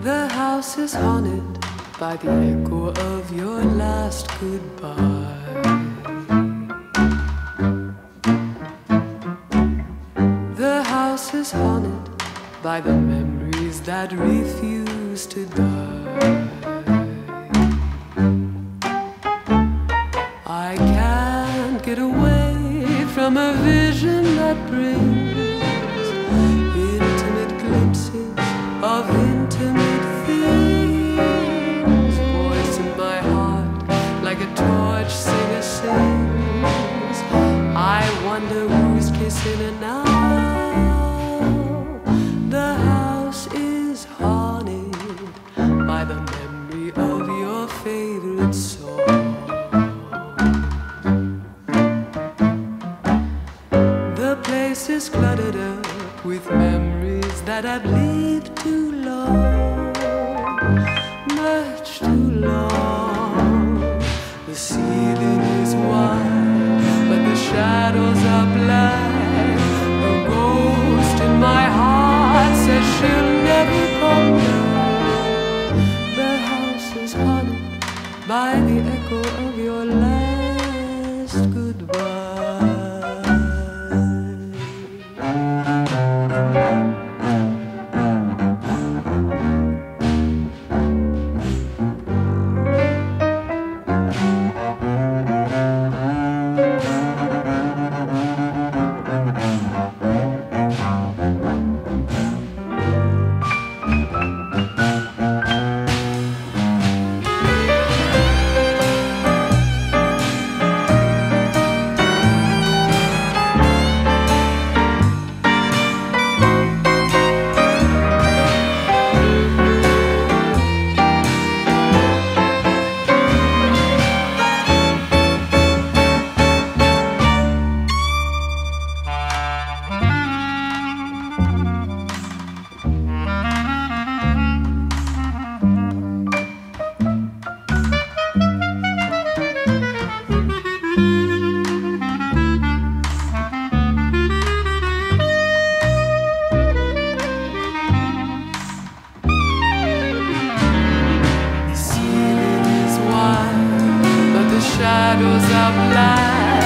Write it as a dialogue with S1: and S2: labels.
S1: The house is haunted by the echo of your last goodbye. The house is haunted by the memories that refuse to die. From a vision that brings intimate glimpses of intimate things. Voice in my heart, like a torch singer sings. I wonder who's kissing her now. The house is haunted by the memory of your favorite song. Place is cluttered up with memories that I've lived too long, much too long. The ceiling is white, but the shadows are black. A ghost in my heart says she'll never come back. The house is haunted by the echo of your last goodbye. Shadows are black.